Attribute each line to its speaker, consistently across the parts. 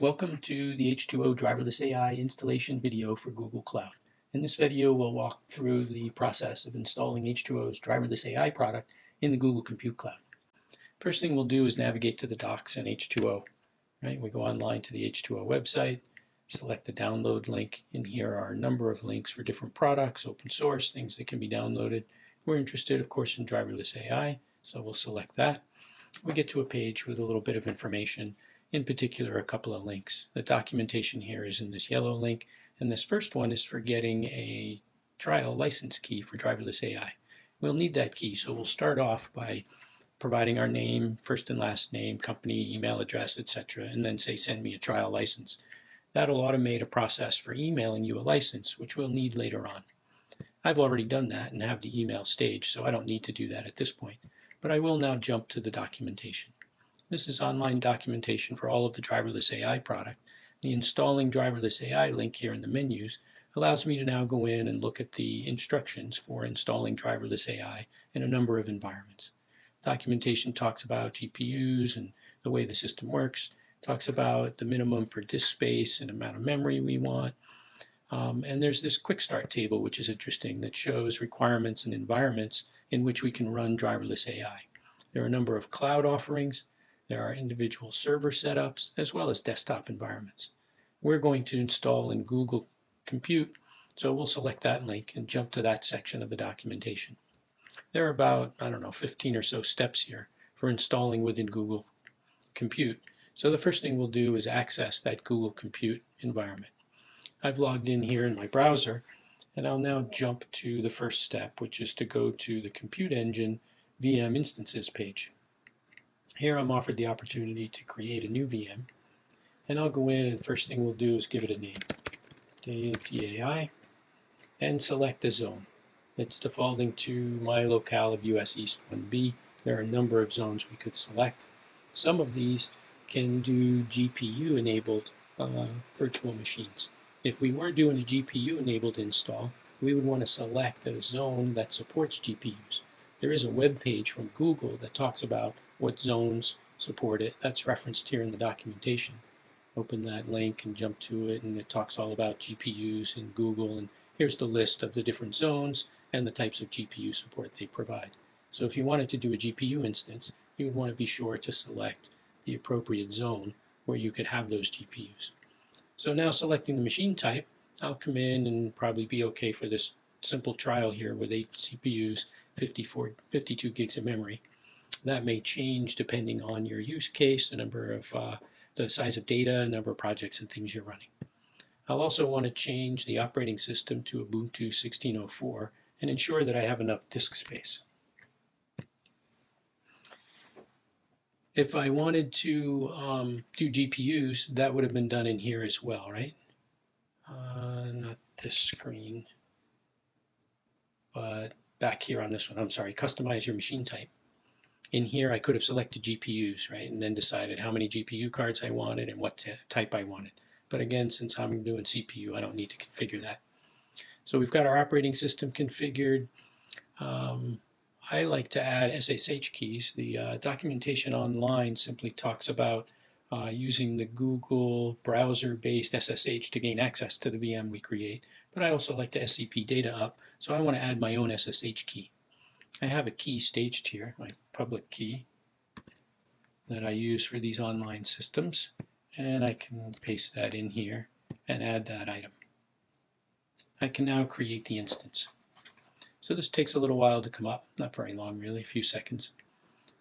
Speaker 1: Welcome to the H2O Driverless AI installation video for Google Cloud. In this video, we'll walk through the process of installing H2O's Driverless AI product in the Google Compute Cloud. First thing we'll do is navigate to the docs in H2O. Right? We go online to the H2O website, select the download link. and here are a number of links for different products, open source, things that can be downloaded. We're interested, of course, in Driverless AI, so we'll select that. We get to a page with a little bit of information in particular a couple of links. The documentation here is in this yellow link, and this first one is for getting a trial license key for driverless AI. We'll need that key, so we'll start off by providing our name, first and last name, company, email address, etc., and then say send me a trial license. That'll automate a process for emailing you a license, which we'll need later on. I've already done that and have the email stage, so I don't need to do that at this point. But I will now jump to the documentation. This is online documentation for all of the driverless AI product. The installing driverless AI link here in the menus allows me to now go in and look at the instructions for installing driverless AI in a number of environments. Documentation talks about GPUs and the way the system works, talks about the minimum for disk space and amount of memory we want. Um, and there's this quick start table, which is interesting, that shows requirements and environments in which we can run driverless AI. There are a number of cloud offerings, there are individual server setups as well as desktop environments. We're going to install in Google Compute, so we'll select that link and jump to that section of the documentation. There are about, I don't know, 15 or so steps here for installing within Google Compute. So the first thing we'll do is access that Google Compute environment. I've logged in here in my browser, and I'll now jump to the first step, which is to go to the Compute Engine VM Instances page. Here I'm offered the opportunity to create a new VM. And I'll go in and first thing we'll do is give it a name. DAI and select a zone. It's defaulting to my locale of US East 1B. There are a number of zones we could select. Some of these can do GPU enabled uh, virtual machines. If we weren't doing a GPU enabled install, we would want to select a zone that supports GPUs. There is a web page from Google that talks about what zones support it. That's referenced here in the documentation. Open that link and jump to it and it talks all about GPUs and Google and here's the list of the different zones and the types of GPU support they provide. So if you wanted to do a GPU instance, you would want to be sure to select the appropriate zone where you could have those GPUs. So now selecting the machine type, I'll come in and probably be okay for this simple trial here with 8 CPUs, 54, 52 gigs of memory. That may change depending on your use case, the number of uh, the size of data, number of projects and things you're running. I'll also want to change the operating system to Ubuntu 16.04 and ensure that I have enough disk space. If I wanted to um, do GPUs, that would have been done in here as well, right? Uh, not this screen, but back here on this one. I'm sorry, customize your machine type in here I could have selected GPUs, right, and then decided how many GPU cards I wanted and what type I wanted. But again, since I'm doing CPU, I don't need to configure that. So we've got our operating system configured. Um, I like to add SSH keys. The uh, documentation online simply talks about uh, using the Google browser-based SSH to gain access to the VM we create. But I also like to SCP data up, so I want to add my own SSH key. I have a key staged here, my public key that I use for these online systems and I can paste that in here and add that item. I can now create the instance. So this takes a little while to come up, not very long really, a few seconds.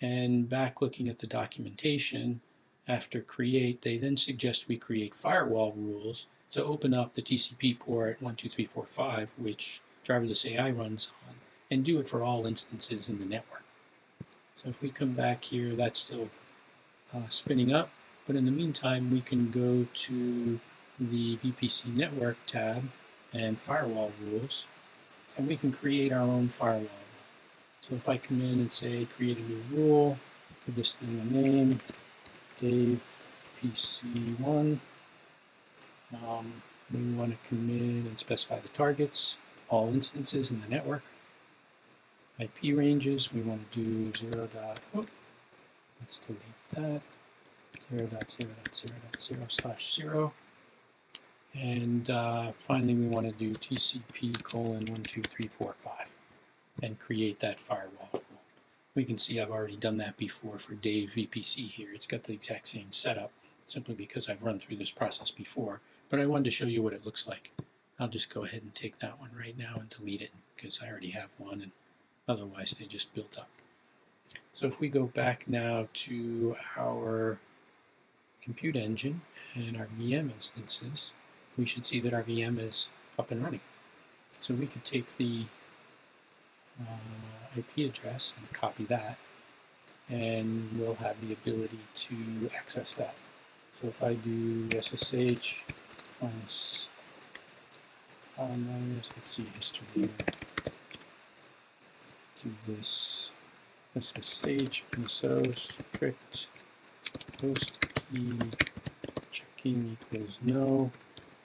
Speaker 1: And back looking at the documentation, after create, they then suggest we create firewall rules to open up the TCP port 12345, which driverless AI runs on, and do it for all instances in the network. So if we come back here, that's still uh, spinning up. But in the meantime, we can go to the VPC Network tab and Firewall Rules, and we can create our own firewall. So if I come in and say create a new rule, give this thing a name, Dave VPC1, um, we want to come in and specify the targets, all instances in the network. IP ranges, we want to do 0 dot, oh, let's delete that, 0.0.0.0 slash 0. And uh, finally, we want to do TCP colon 12345 and create that firewall. We can see I've already done that before for Dave VPC here. It's got the exact same setup simply because I've run through this process before. But I wanted to show you what it looks like. I'll just go ahead and take that one right now and delete it because I already have one and otherwise they just built up. So if we go back now to our compute engine and our VM instances, we should see that our VM is up and running. So we could take the uh, IP address and copy that, and we'll have the ability to access that. So if I do SSH minus, uh, minus let's see, history, this SSH minus strict host key checking equals no.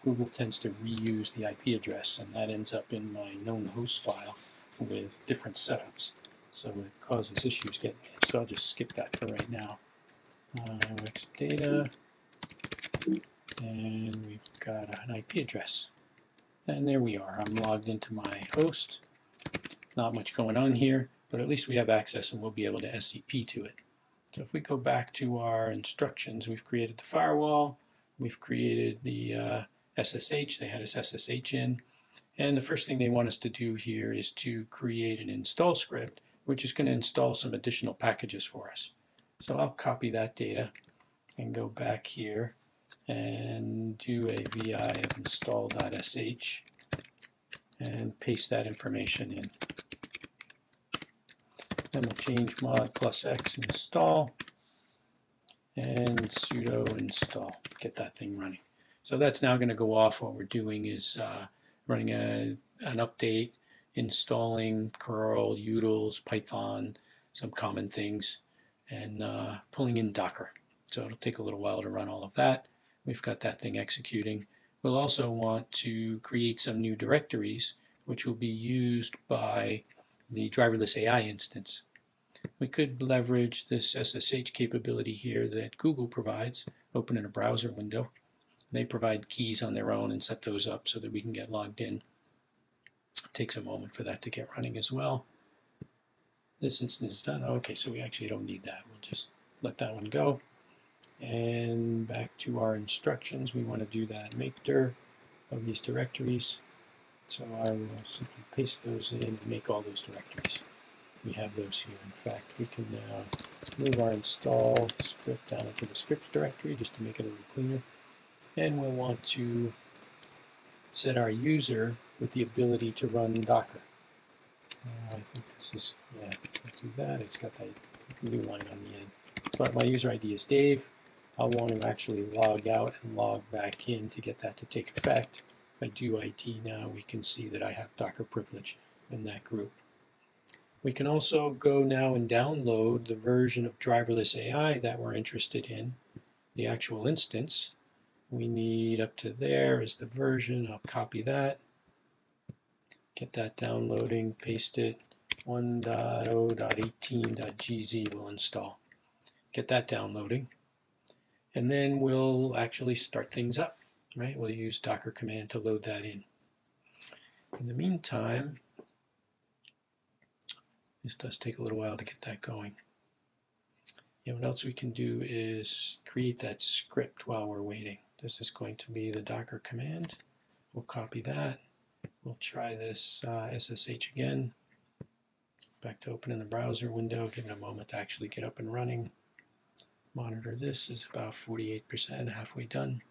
Speaker 1: Google tends to reuse the IP address, and that ends up in my known host file with different setups. So it causes issues getting it. So I'll just skip that for right now. Uh, data, and we've got an IP address. And there we are. I'm logged into my host. Not much going on here, but at least we have access and we'll be able to SCP to it. So if we go back to our instructions, we've created the firewall, we've created the uh, SSH, they had us SSH in. And the first thing they want us to do here is to create an install script, which is going to install some additional packages for us. So I'll copy that data and go back here and do a vi of install.sh and paste that information in. Then we'll change mod plus x install and sudo install, get that thing running. So that's now going to go off. What we're doing is uh, running a, an update, installing curl, utils, Python, some common things, and uh, pulling in Docker. So it'll take a little while to run all of that. We've got that thing executing. We'll also want to create some new directories, which will be used by the driverless AI instance. We could leverage this SSH capability here that Google provides, open in a browser window, they provide keys on their own and set those up so that we can get logged in. It takes a moment for that to get running as well. This instance is done. Okay, so we actually don't need that. We'll just let that one go. And back to our instructions, we want to do that make dir of these directories. So I will simply paste those in and make all those directories. We have those here. In fact, we can now move our install script down into the scripts directory just to make it a little cleaner and we'll want to set our user with the ability to run Docker. Uh, I think this is, yeah, do that. It's got that new line on the end. But my user ID is Dave. I'll want to actually log out and log back in to get that to take effect. If I do ID now, we can see that I have Docker privilege in that group. We can also go now and download the version of driverless AI that we're interested in, the actual instance we need up to there is the version. I'll copy that, get that downloading, paste it. 1.0.18.gz will install. Get that downloading. And then we'll actually start things up, right? We'll use docker command to load that in. In the meantime, this does take a little while to get that going. Yeah, what else we can do is create that script while we're waiting. This is going to be the docker command. We'll copy that. We'll try this uh, SSH again. Back to open in the browser window, give it a moment to actually get up and running. Monitor this is about 48%, halfway done.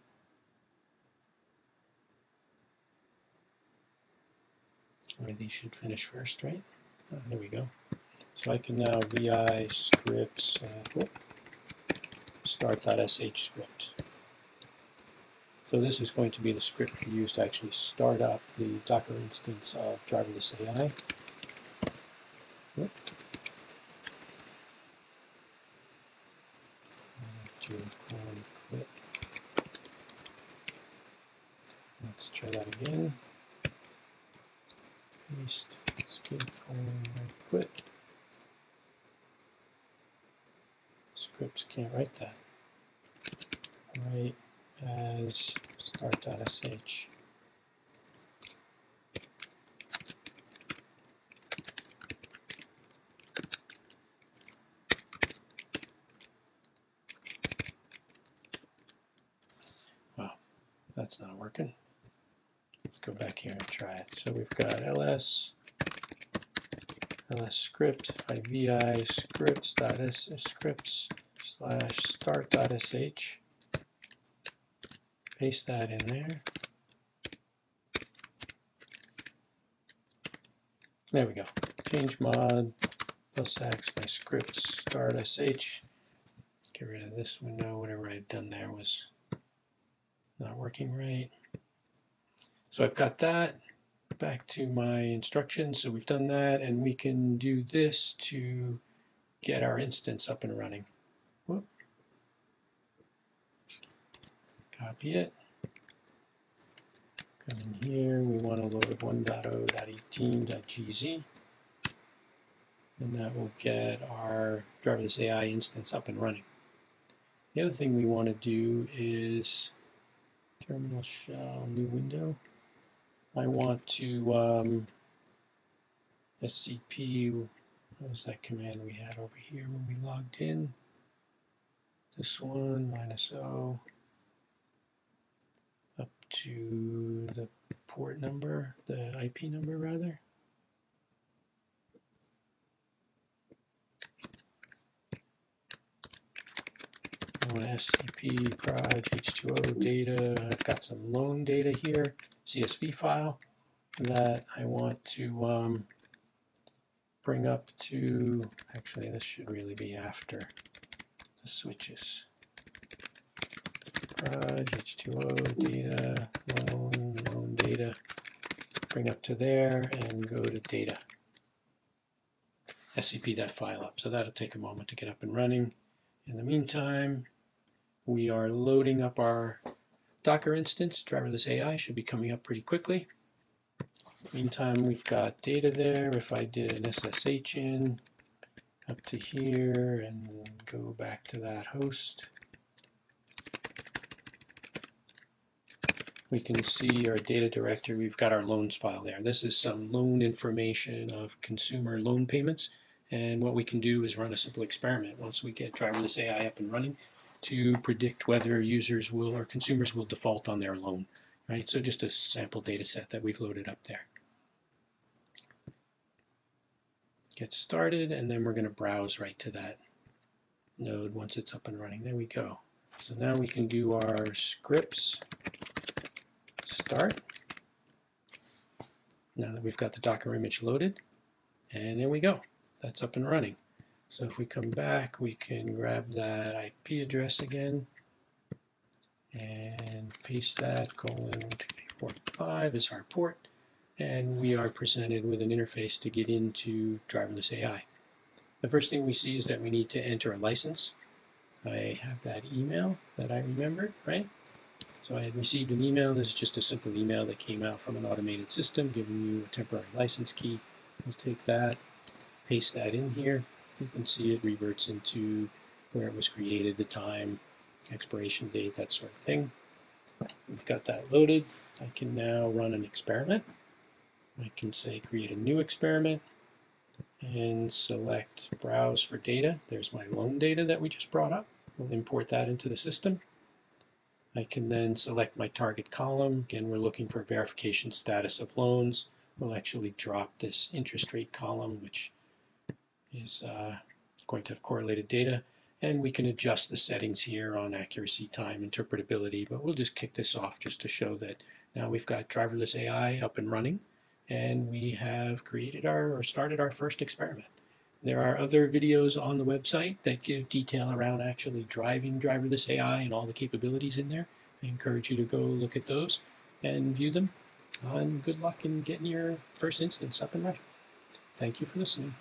Speaker 1: One of these should finish first, right? Oh, there we go. So I can now vi scripts uh, start.sh script. So this is going to be the script we use to actually start up the Docker instance of driverless AI. Let's try that again. Paste, skip, colon, quit. Scripts can't write that. write as start.sh. Wow, that's not working. Let's go back here and try it. So we've got ls ls script ivi scripts dot s scripts slash start dot sh. Paste that in there. There we go. Change mod plus x my scripts start sh. Get rid of this window. Whatever I've done there was not working right. So I've got that back to my instructions. So we've done that and we can do this to get our instance up and running. Whoop. Copy it. Come in here, we want to load 1.0.18.gz and that will get our driverless AI instance up and running. The other thing we want to do is terminal shell new window. I want to um, SCP, what was that command we had over here when we logged in? This one, minus O, up to the port number, the IP number rather. I want SCP proj H2O data. I've got some loan data here. CSV file that I want to um, bring up to, actually this should really be after the switches. Proj, H2O, data, loan, loan data, bring up to there and go to data. SCP that file up. So that'll take a moment to get up and running. In the meantime, we are loading up our Docker instance, driverless AI, should be coming up pretty quickly. Meantime, we've got data there. If I did an SSH in up to here and go back to that host, we can see our data directory. We've got our loans file there. This is some loan information of consumer loan payments. And what we can do is run a simple experiment once we get driverless AI up and running to predict whether users will or consumers will default on their loan, right? So just a sample data set that we've loaded up there. Get started, and then we're going to browse right to that node once it's up and running. There we go. So now we can do our scripts start. Now that we've got the Docker image loaded, and there we go. That's up and running. So if we come back, we can grab that IP address again and paste that, colon 245 is our port, and we are presented with an interface to get into driverless AI. The first thing we see is that we need to enter a license. I have that email that I remembered, right? So I had received an email. This is just a simple email that came out from an automated system giving you a temporary license key. We'll take that, paste that in here, you can see it reverts into where it was created, the time, expiration date, that sort of thing. We've got that loaded. I can now run an experiment. I can say create a new experiment and select browse for data. There's my loan data that we just brought up. We'll import that into the system. I can then select my target column. Again, we're looking for verification status of loans. We'll actually drop this interest rate column, which is uh, going to have correlated data. And we can adjust the settings here on accuracy, time, interpretability, but we'll just kick this off just to show that now we've got driverless AI up and running, and we have created our or started our first experiment. There are other videos on the website that give detail around actually driving driverless AI and all the capabilities in there. I encourage you to go look at those and view them. And good luck in getting your first instance up and running. Thank you for listening.